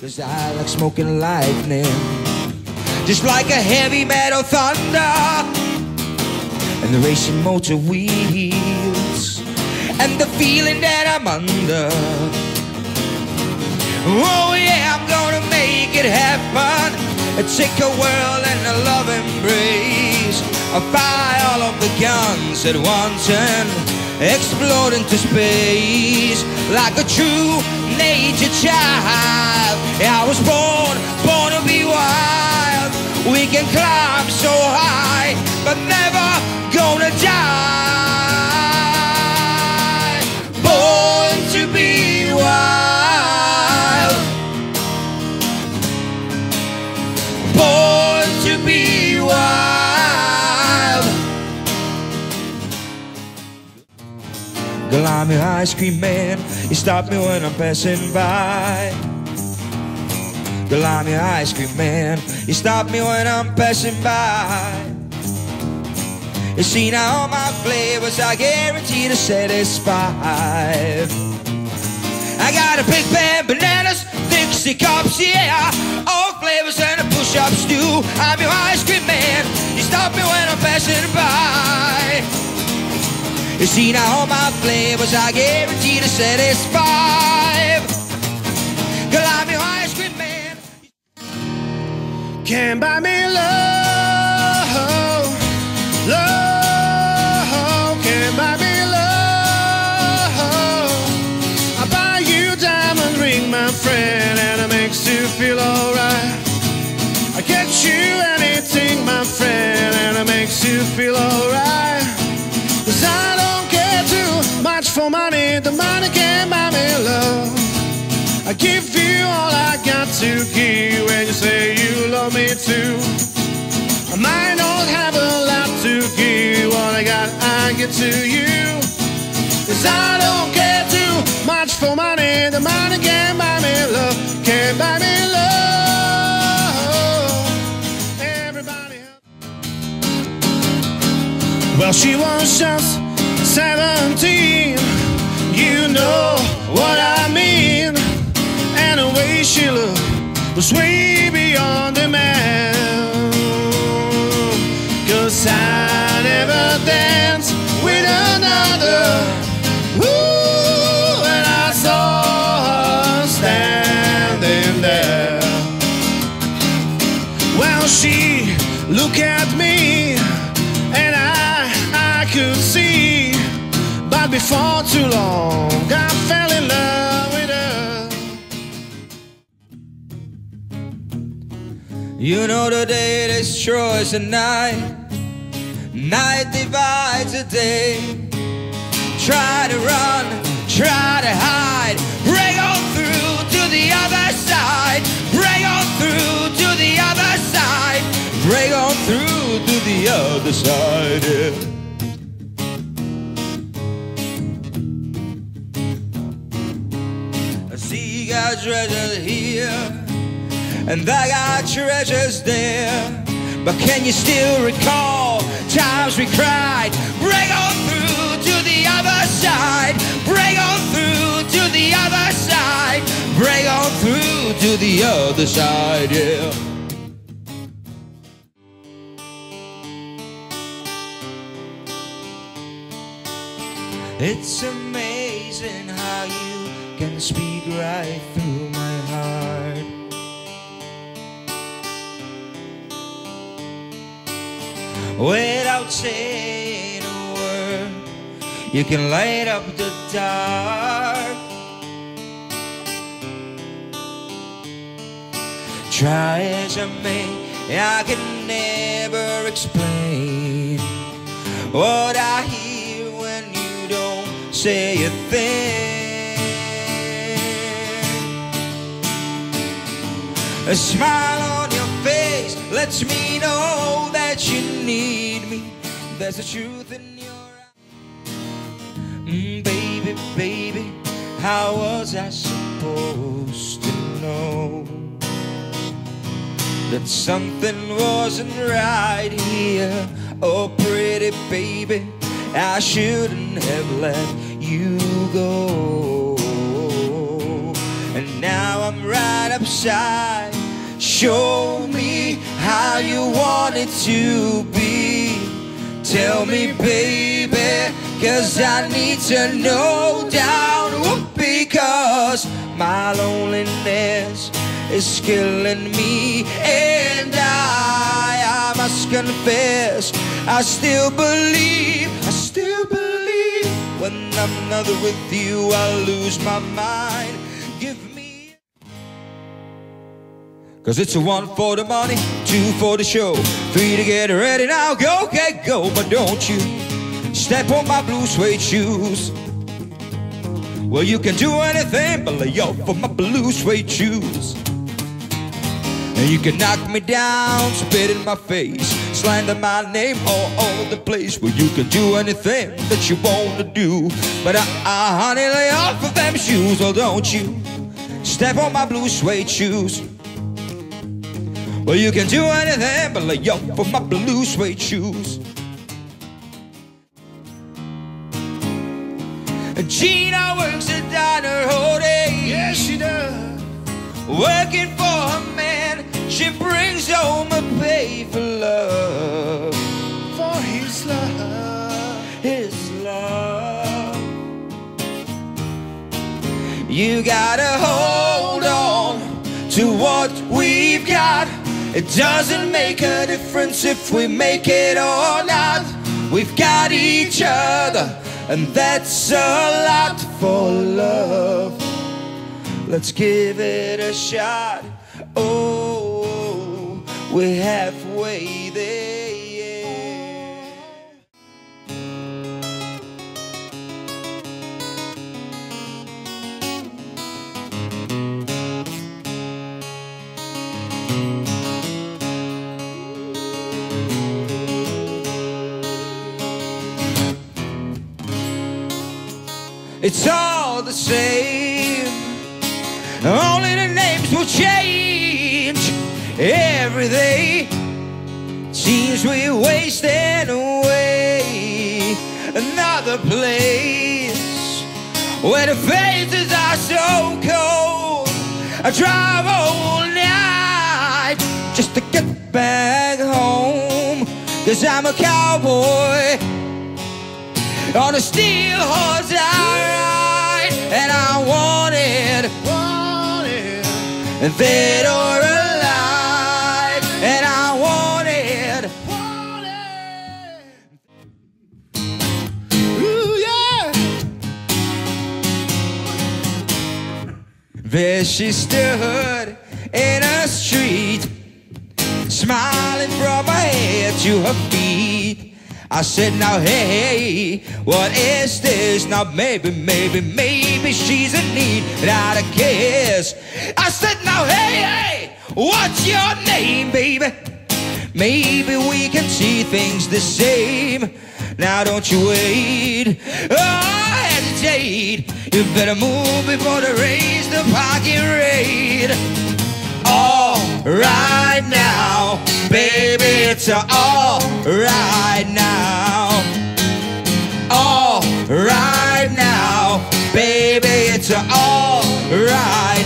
Cause I like smoking lightning. Just like a heavy metal thunder. And the racing motor wheels. And the feeling that I'm under. Oh yeah, I'm gonna make it happen. Take a world and a love embrace. I'll fire all of the guns at once and explode into space Like a true nature child. I was born, born to be wild. We can climb so high But never gonna die. Born to be wild. Born to be wild Girl, I'm your ice cream man. You stop me when I'm passing by. Girl, I'm your ice cream man. You stop me when I'm passing by. You see now all my flavors I guarantee to satisfy. I got a big pan, bananas, Dixie cups, yeah. All flavors and a push-ups too I'm your ice cream man. You stop me when I'm passing by You see now all my flavors I guarantee to satisfy Girl, I'm your ice cream man Can't buy me love, love. Can't buy me love. I buy you diamond ring, my friend, and it makes you feel alright. I get you anything, my friend, and it makes you feel alright. Money, the money can't buy me love. I give you all I got to give when you say you love me too. I might not have a lot to give, what I got I give to you. Cause I don't care too much for money, the money can't buy me love, can't buy me love. Well, she was just 17, know what I mean. And the way she looked was way beyond the man. Cause I never danced with another. Ooh, and I saw her standing there. Well, she looked at me, Before too long, I fell in love with her. You know the day destroys the night. Night divides the day. Try to run, try to hide. Break on through to the other side. Break on through to the other side. Break on through to the other side yeah. Got treasures here and I got treasures there. But can you still recall times we cried? Break on through to the other side. Break on through to the other side. Break on through to the other side, yeah. It's amazing how you can speak right through my heart. Without saying a word, you can light up the dark. Try as I may, I can never explain what I hear when you don't say a thing. A smile on your face lets me know that you need me. There's a truth in your eyes. Mm, baby, baby, how was I supposed to know that something wasn't right here? Oh, pretty baby, I shouldn't have let you go. And now I'm right website. Show me how you want it to be. Tell me, baby, cause I need to know down. Because my loneliness is killing me. And I, I must confess I still believe, I still believe when I'm not with you I lose my mind Cause it's a one for the money, two for the show, three to get ready now, go, get go, but don't you step on my blue suede shoes. Well, you can do anything but lay off for my blue suede shoes. And you can knock me down, spit in my face, slander my name all over the place. Well, you can do anything that you want to do. But I, I, honey, lay off of them shoes, or don't you step on my blue suede shoes. Well, you can do anything but lay off for my blue suede shoes. Gina works at diner all day. Yes, she does. Working for a man, she brings home a pay for love. For his love. His love. You gotta hold on to what we've got. It doesn't make a difference if we make it or not. We've got each other, and that's a lot for love. Let's give it a shot. Oh, we're halfway there. It's all the same. Only the names will change every day. Seems we're wasting away another place where the faces are so cold. I drive all night just to get back home. Cause I'm a cowboy on a steel horse I Dead or alive, and I want it. Ooh, yeah. There she stood in a street, smiling from her head to her feet. I said, now hey, what is this? Now maybe, maybe, maybe she's in need without a kiss. I said, now hey, hey, what's your name, baby? Maybe we can see things the same. Now don't you wait or hesitate. You better move before the raise the parking rate. All right now, baby, it's all right now. All right now, baby, it's all right